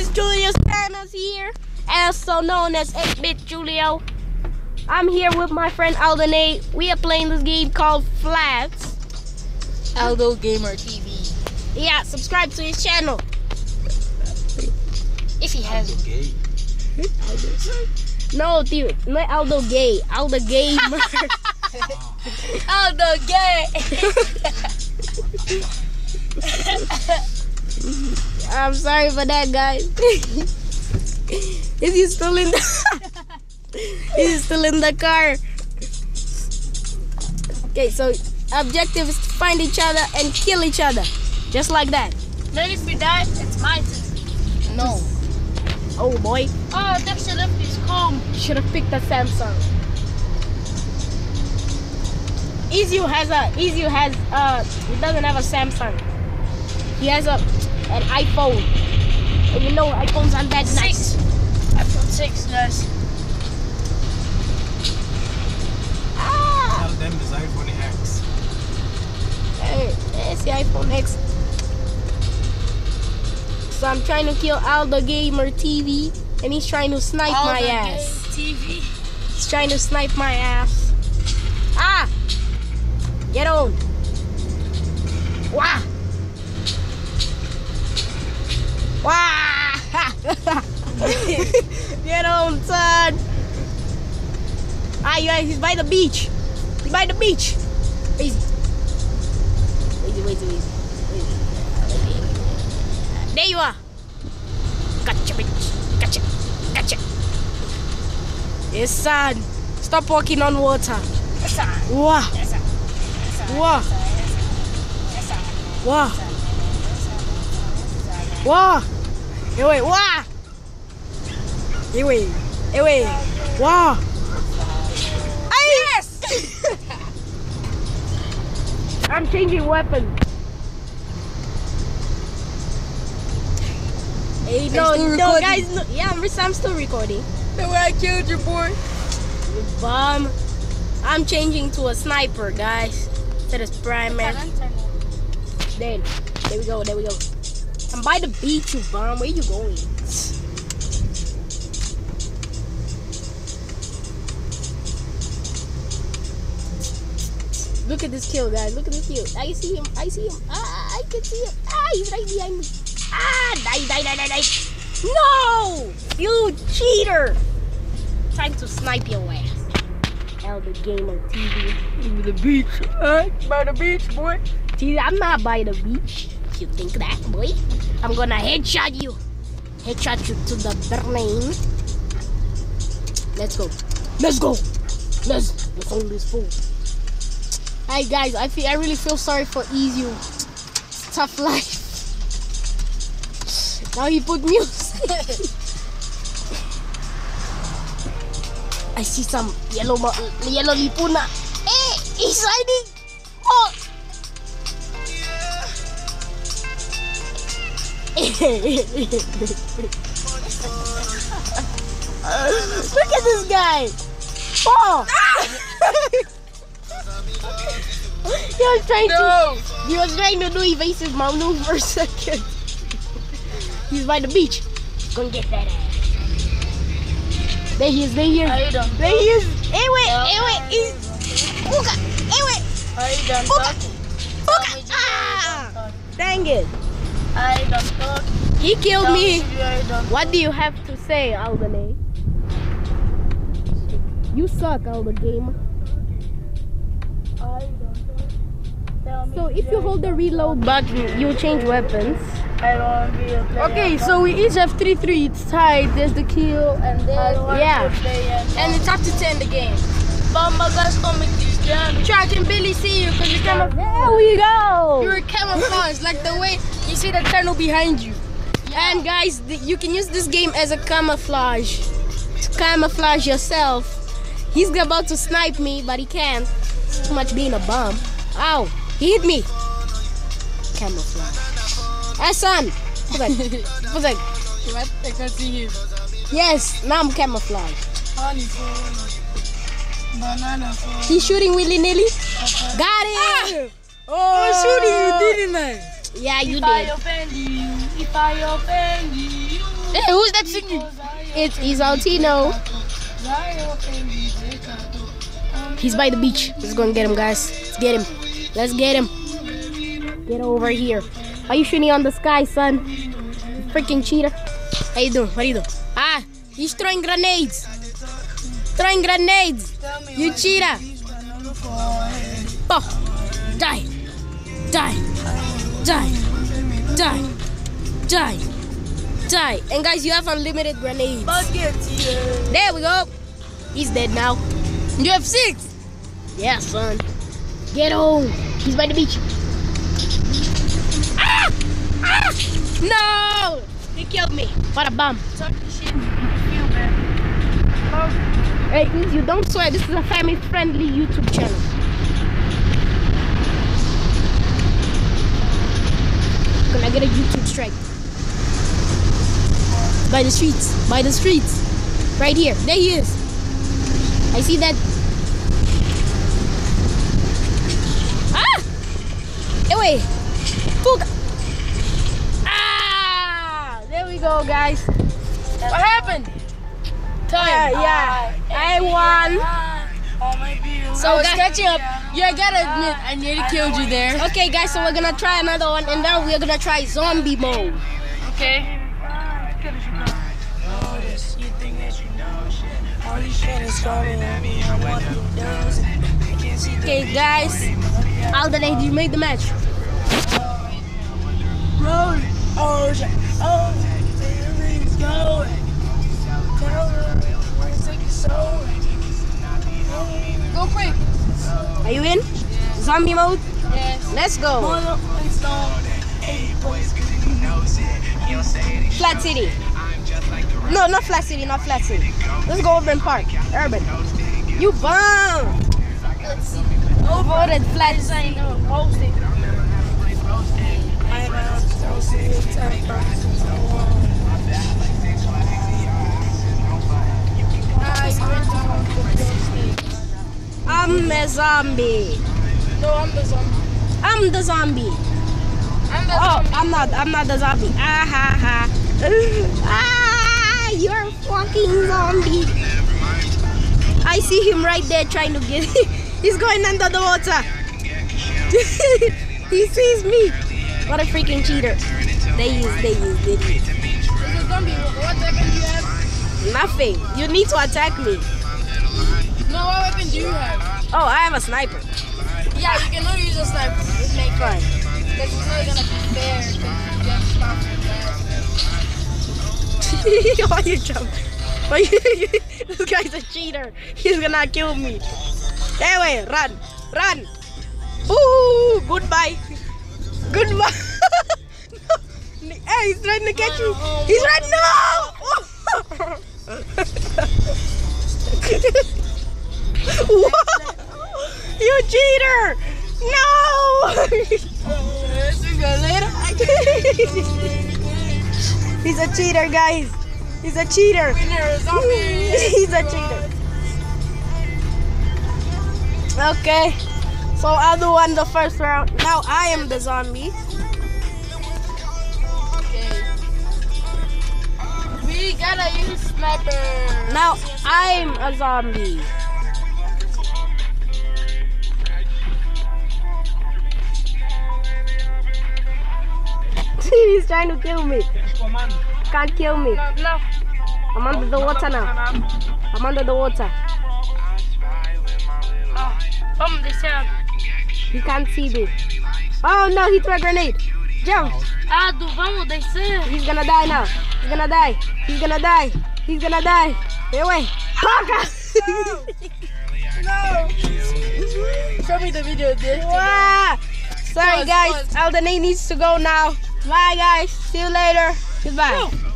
is Julio Santos here, also known as 8-Bit Julio. I'm here with my friend Aldonate. We are playing this game called Flats. Aldo Gamer TV. Yeah, subscribe to his channel. If he has it. No, dude, not Aldo Gay. Aldo Gamer. Aldo Gay. I'm sorry for that, guys. is he still in the? is he still in the car? Okay, so objective is to find each other and kill each other, just like that. Then if we die, it's my turn. No. Oh boy, Oh, Dexter left his comb. should have picked a Samsung. Easy has a Easy has uh he doesn't have a Samsung. He has a an iPhone. And you know iPhones aren't that nice. iPhone 6, guys. Ah! Tell them this iPhone X. Hey, it's the iPhone X. So I'm trying to kill Aldo Gamer TV, and he's trying to snipe Aldo my Gay ass. TV. He's trying to snipe my ass. Ah! Get on! Wah! Get on, son! Ah, you guys, he's by the beach. He's by the beach. Easy. Easy, easy, easy. easy. There you are. Gotcha, bitch. Gotcha. Gotcha. Yes, son. Stop walking on water. Yes, sir. Wow. Yes, sir. Yes, sir. Wow. Yes, sir. Wow. Wow. Hey, wait. Wow. Hey, wait. Hey, wait. Wow. Yes. I'm changing weapon. Hey, no, no, recording? guys. No, yeah, I'm, I'm still recording. The way I killed your boy. Bum. I'm changing to a sniper, guys. Instead of primary. There, there we go, there we go. I'm by the beach, you bum. Where you going? Look at this kill, guys. Look at this kill. I see him. I see him. Ah, I can see him. Ah, he's right behind me. Ah, die, die, die, die, die. No! You cheater! Time to snipe your ass. Elder Gamer TV. the beach. Right? By the beach, boy. See, I'm not by the beach. You think that, boy? I'm gonna headshot you. Headshot you to the brain. Let's go. Let's go. Let's let's hold this fool. Hi guys, I feel I really feel sorry for Easy. Tough life. Now he put music. I see some yellow yellow lipuna. Hey, he's hiding. Oh. Look at this guy. Oh. Ah! he was trying to he was trying to do evasive maneuver for a second. He's by the beach. Gonna get that ass. There he is, there he is. There he is. Hey wait, hey eh, wait, eh. he's Puka. Hey wait, Puka. talk. Ah! Dang it. I don't talk. He killed me. What do you have to say, Aldane? You suck, Alda Gamer. So if you hold the reload button, you change weapons. I don't be a player. Okay, so we each have three three. It's tied. There's the kill, and then yeah, and, it's up to ten the game. but my guys don't make this game. Try can barely see you because you're camera. There we go. You're camouflage, like the way you see the tunnel behind you. And guys, you can use this game as a camouflage. To camouflage yourself. He's about to snipe me, but he can't. It's too much being a bum. Ow, he hit me. Camouflage. Hey son. What's that? What's that? What? I can see him. Yes, now I'm camouflage. Honey phone. Banana phone. He's shooting willy nilly. Got it. Ah! Oh, I shooting you, didn't I? Yeah, you If I did. offend you, if I offend you, Hey, who's that singing? It's Isaltino. He's by the beach. Let's go and get him, guys. Let's get him. Let's get him. Get over here. Are you shooting on the sky, son? You freaking cheater. How you doing? What are you doing? Ah, he's throwing grenades. Throwing grenades. You cheater. Oh, die. Die. Die. Die. Die. Die. And guys, you have unlimited grenades. There we go. He's dead now. You have six. Yeah, son. Get home. He's by the beach. Ah! Ah! No! He killed me. What a bum. Hey, please, you don't swear. This is a family-friendly YouTube channel. Can I get a YouTube strike? By the streets. By the streets. Right here. There he is. I see that. Anyway. Puga. Ah! There we go, guys. What happened? Yeah, him. yeah. I won. So I catching up. Yeah, I gotta admit, I nearly killed you there. Okay, guys, so we're gonna try another one, and then we're gonna try zombie mode. Okay. Okay, guys. Alden, you made the match. Go quick. Are you in? Zombie mode? Yes. Let's go. Flat City. No, not Flat City, not Flat City. Let's go Urban Park. Urban. You bum! Who voted Flat City? I'm a zombie. No, I'm the zombie. I'm the zombie. I'm the Oh, zombie. I'm not. I'm not the zombie. Ah ha ha. ah, you're a fucking zombie. I see him right there trying to get. He's going under the water. he sees me. What a freaking cheater. They use, they use, they use. There he a zombie. What weapon do you have? Nothing. You need to attack me. No, what weapon do you have? Oh, I have a sniper. Yeah, you can only use a sniper. Just make Fine. Because it's not gonna be fair. Because you get stopped with that. Why you jump? Why you, this guy's a cheater. He's gonna kill me. Anyway, run, run. Ooh, goodbye. Goodbye. no. Hey, he's trying to catch you. He's right now. You cheater! No! He's a cheater, guys. He's a cheater. He's a cheater. Okay. So I'll do one the first round. Now I am the zombie. Okay. We gotta use sniper. Now I'm a zombie. He's trying to kill me. Can't kill me. I'm under the water now. I'm under the water. Ah, oh, they said. He can't see me. Oh no, he threw a grenade. Jump. Ah, do vamos descer. He's gonna die now. He's gonna die. He's gonna die. He's gonna die. Get away. Baka! No. Show me the video, dude. Wah! Sorry Pause, guys, pause. Aldenay needs to go now. Bye guys. See you later. Goodbye. No.